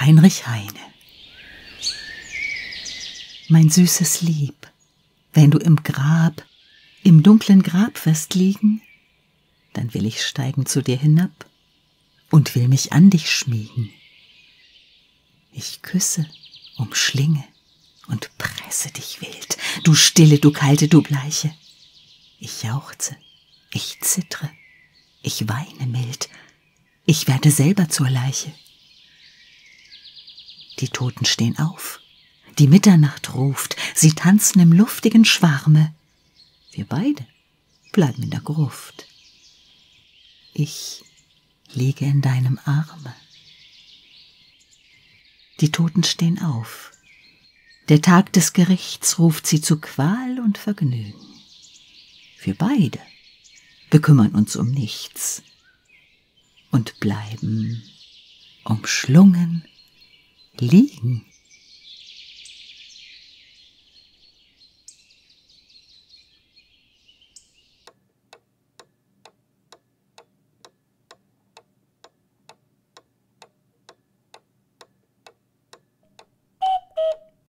Heinrich Heine Mein süßes Lieb, wenn du im Grab, im dunklen Grab wirst liegen, dann will ich steigen zu dir hinab und will mich an dich schmiegen. Ich küsse, umschlinge und presse dich wild, du stille, du kalte, du bleiche. Ich jauchze, ich zittre, ich weine mild, ich werde selber zur Leiche. Die Toten stehen auf, die Mitternacht ruft, sie tanzen im luftigen Schwarme. Wir beide bleiben in der Gruft. Ich liege in deinem Arme. Die Toten stehen auf. Der Tag des Gerichts ruft sie zu Qual und Vergnügen. Wir beide bekümmern uns um nichts und bleiben umschlungen liegen.